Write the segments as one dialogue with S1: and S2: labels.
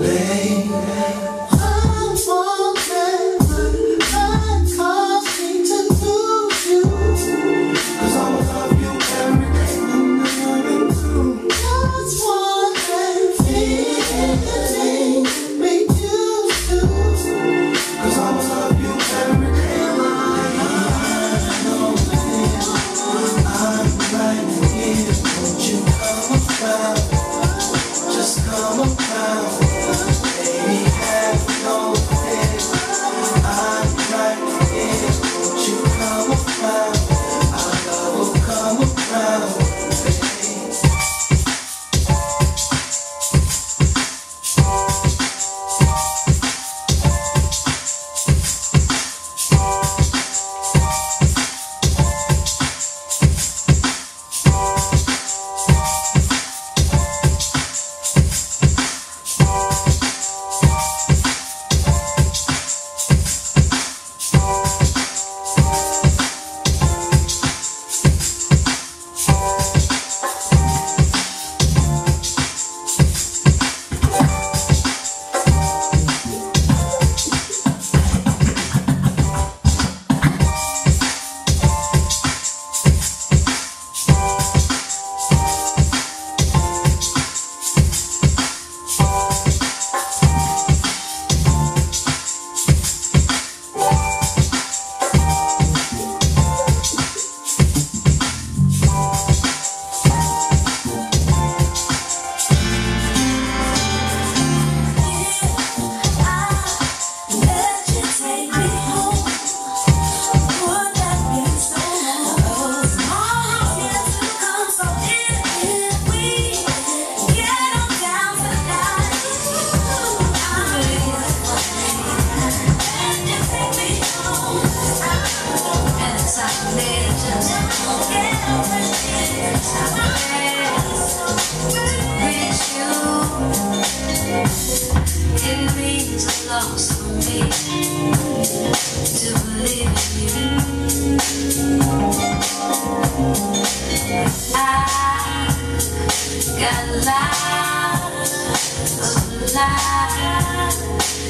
S1: Lay, baby.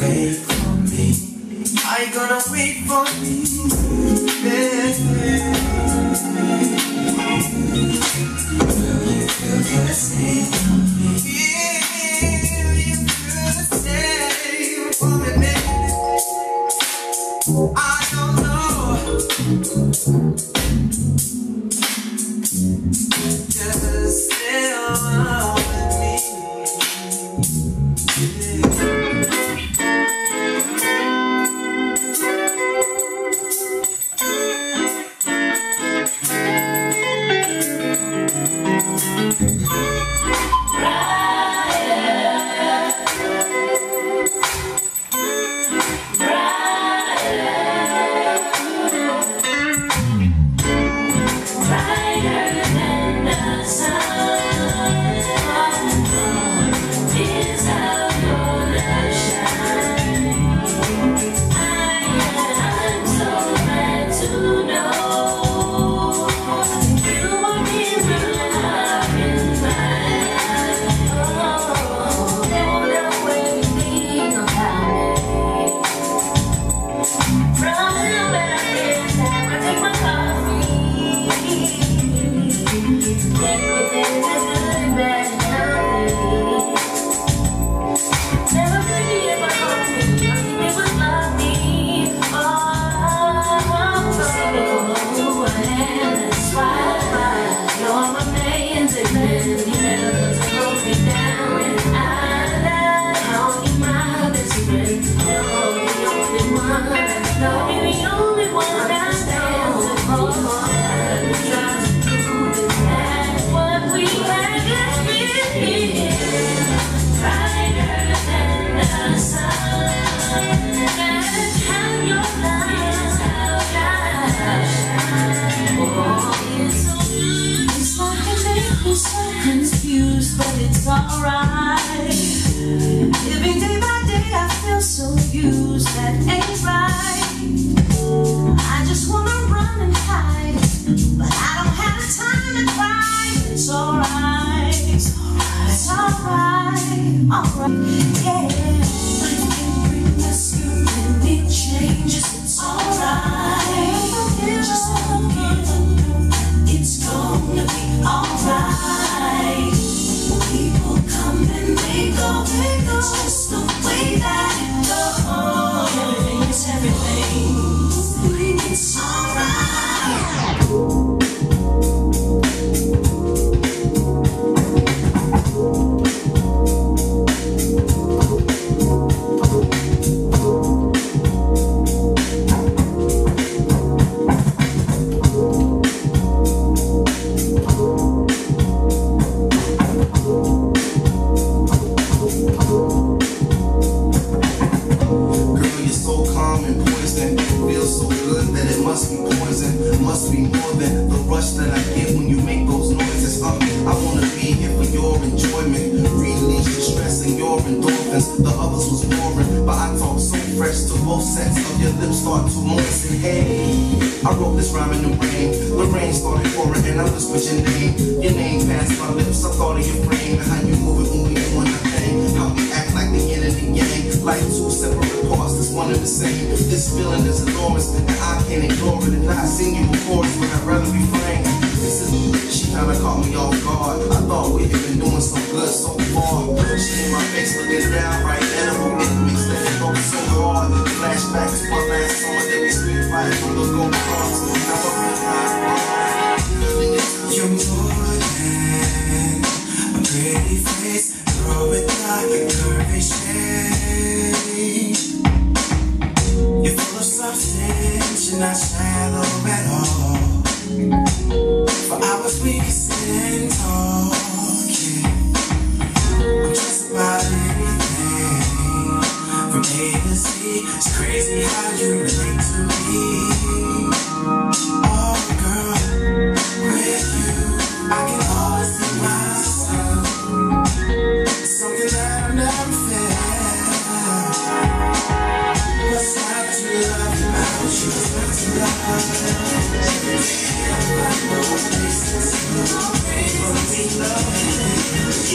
S2: wait for me? Are you gonna wait for me? You feel the same you feel the same for me? I don't know.
S3: you ain't right. I just wanna run and hide, but I don't have the time to cry. It's alright, alright, alright, yeah. When you bring really changes. It's alright, just look it. It's gonna be alright.
S1: be more than the rush that I get when you make those noises. Um, I wanna be here for your enjoyment. Release your stress and your endorphins. The others was boring, but I talk so fresh to both sets of your lips start to moisten. Hey, I wrote this rhyme in the rain. The rain started pouring, and I whispered your name. Your name passed my lips. I thought of your brain, and how you move it when we do one thing. How we act like the the. Like two separate parts that's one and the same. This feeling is enormous, and I can't ignore it. And I've seen you before, so I'd rather refrain. This is she kinda caught me off guard. I thought we had been doing some good so far. She in my face looking around right